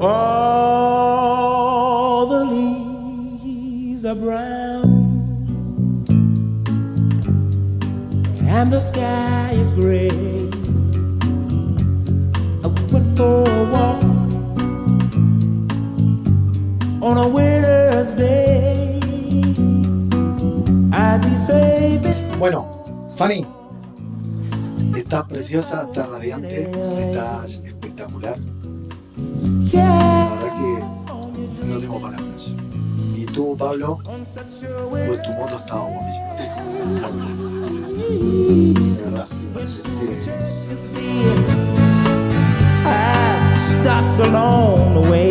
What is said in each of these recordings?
All the leaves are brown, and the sky is gray. I went for a walk on a winter's day. I'd be saving. Bueno, Fanny, estás preciosa, estás radiante, estás espectacular. La verdad que no tengo palabras. Y tú, Pablo, pues tu moto estaba buenísima. De verdad. Este, I stopped along the way.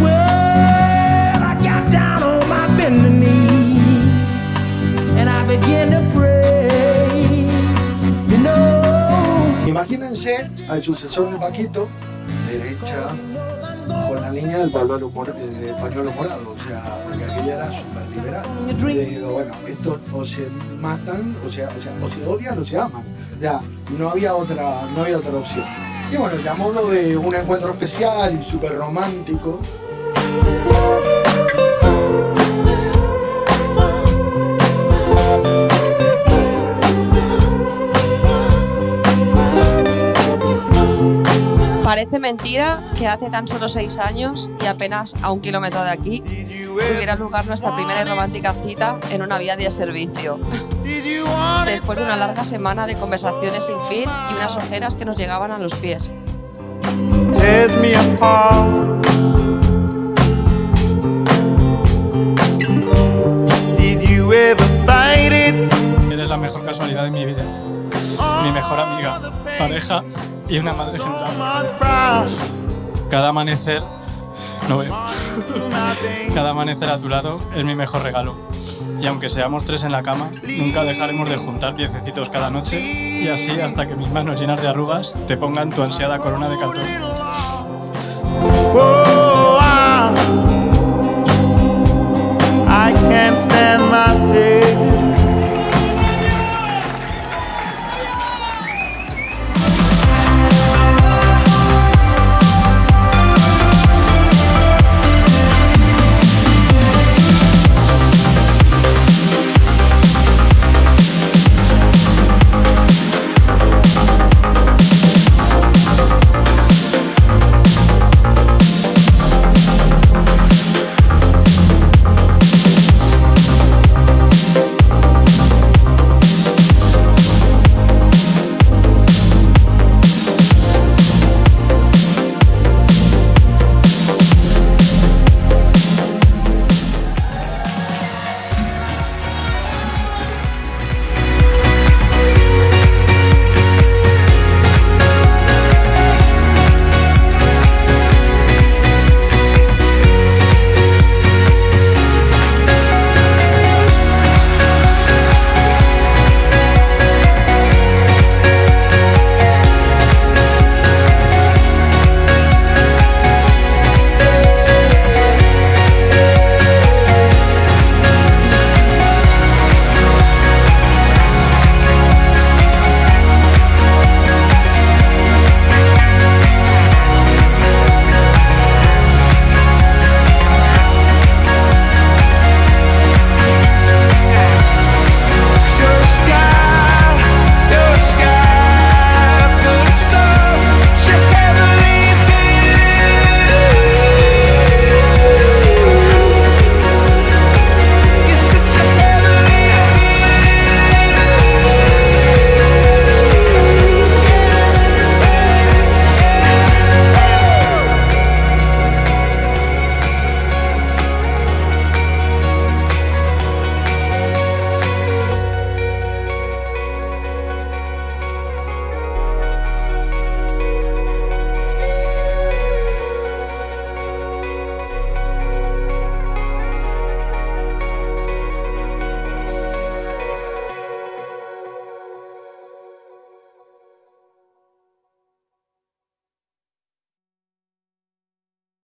Well, I got down on my bending knees and I began to pray. You know, Imagínense al sucesor de Paquito, derecha, con la niña del pañuelo, eh, morado, o sea, porque aquella era súper liberal. Y le digo, bueno, estos o se matan, o sea, o sea, o se odian o se aman. Ya, no había otra, no había otra opción. Y bueno, ya modo de un encuentro especial y súper romántico, Parece mentira que hace tan solo seis años y apenas a un kilómetro de aquí tuviera lugar nuestra primera y romántica cita en una vía de servicio. Después de una larga semana de conversaciones sin fin y unas ojeras que nos llegaban a los pies. Mi mejor amiga, pareja y una madre ejemplar. Cada amanecer, no veo. Cada amanecer a tu lado es mi mejor regalo. Y aunque seamos tres en la cama, nunca dejaremos de juntar piececitos cada noche y así hasta que mis manos llenas de arrugas te pongan tu ansiada corona de cartón.